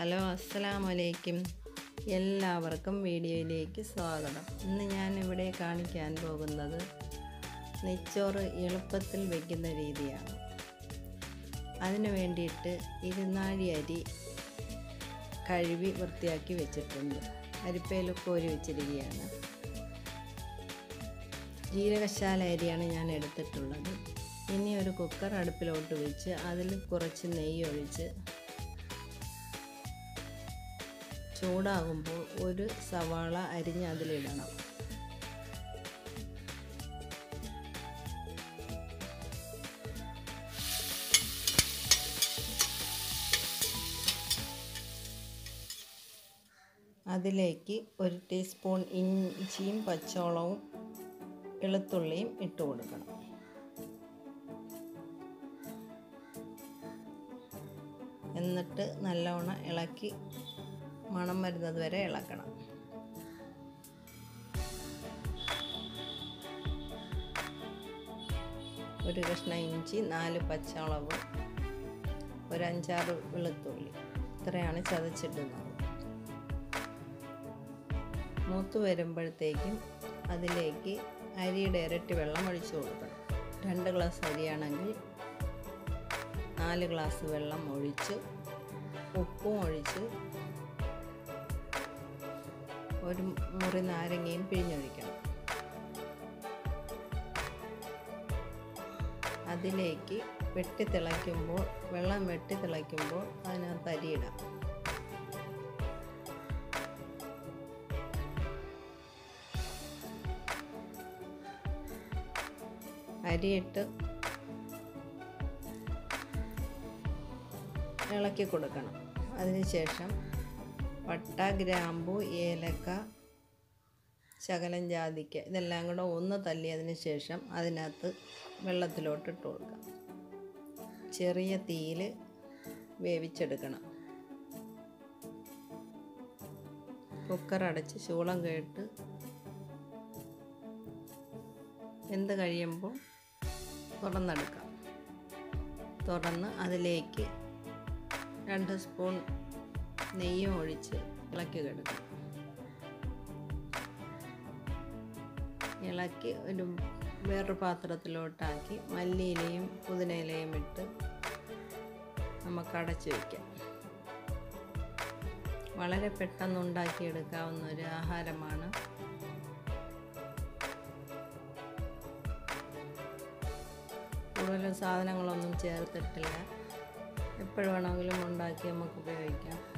Hello അസ്സലാമലൈക്കും. എല്ലാവർക്കും വീഡിയോയിലേക്ക് സ്വാഗതം. ഇന്ന് ഞാൻ ഇവിടെ കാണിക്കാൻ പോകുന്നത് നെച്ചോറ് എളുപ്പത്തിൽ വയ്ക്കുന്ന രീതിയാണ്. അതിനു വേണ്ടിയിട്ട് ഇരുന്നാഴി അരി കഴുകി വൃത്തിയാക്കി വെച്ചിട്ടുണ്ട്. അരിപ്പയിൽ കോരി വെച്ചിരിക്കുകയാണ്. ജീരകശാല അരിയാണ് ഞാൻ എടുത്തിട്ടുള്ളത്. ഇനി ഒരു കുക്കർ അടുപ്പിലോട്ട് വെച്ച് അതിൽ കുറച്ച് നെയ്യ് ഒഴിച്ച് ചൂടാകുമ്പോൾ ഒരു സവാള അരിഞ്ഞ് അതിലിടണം. അതിലേക്ക് ഒരു ടീസ്പൂൺ ഇഞ്ചിയും പച്ചമുളകും വെളുത്തുള്ളിയും ഇട്ട് കൊടുക്കണം. എന്നിട്ട് നല്ലവണ്ണം ഇളക്കി മണം വരുന്നത് വരെ ഇളക്കണം. ഒരു കഷ്ണം ഇഞ്ചി നാല് പച്ചമുളക് ഒരു അഞ്ചാറ് വെളുത്തുള്ളി. ഇത്രയാണ് ചതച്ചിടുന്നത്. മൂത്ത് വരുമ്പോഴത്തേക്കും അതിലേക്ക് അരിയുടെ ഇരട്ടി വെള്ളം ഒഴിച്ചു കൊടുക്കണം. രണ്ട് ഗ്ലാസ് അരിയാണെങ്കിൽ നാല് ഗ്ലാസ് വെള്ളം ഒഴിച്ച് ഉപ്പും ഒഴിച്ച് ഒരു മുറി നാരങ്ങയും പിഴിഞ്ഞൊഴിക്കണം. അതിലേക്ക് വെട്ടി തിളയ്ക്കുമ്പോൾ വെള്ളം വെട്ടി തിളയ്ക്കുമ്പോൾ അതിനകത്ത് അരിയിടാം അരിയിട്ട് ഇളക്കി കൊടുക്കണം. അതിനുശേഷം പട്ട ഗ്രാമ്പു ഏലക്ക ശകലം ജാതിക്ക ഇതെല്ലാം കൂടെ ഒന്ന് തല്ലിയതിന് ശേഷം അതിനകത്ത് വെള്ളത്തിലോട്ട് ഇട്ട് കൊടുക്കാം ചെറിയ തീയിൽ വേവിച്ചെടുക്കണം. കുക്കർ അടച്ച് ശൂളം കേട്ട് എന്ത് കഴിയുമ്പോൾ തുറന്നെടുക്കാം. തുറന്ന് അതിലേക്ക് രണ്ട് സ്പൂൺ നെയ്യും ഒഴിച്ച് ഇളക്കി കിടക്കും. ഇളക്കി ഒരു വേറൊരു പാത്രത്തിലോട്ടാക്കി മല്ലിയിലയും പുതിനയിലയും ഇട്ട് നമുക്ക് അടച്ച് വയ്ക്കാം വളരെ പെട്ടെന്ന് ഉണ്ടാക്കിയെടുക്കാവുന്ന ഒരു ആഹാരമാണ് കൂടുതലും സാധനങ്ങളൊന്നും ചേർത്തിട്ടില്ല. എപ്പോഴും വേണമെങ്കിലും ഉണ്ടാക്കി നമുക്ക് ഉപയോഗിക്കാം.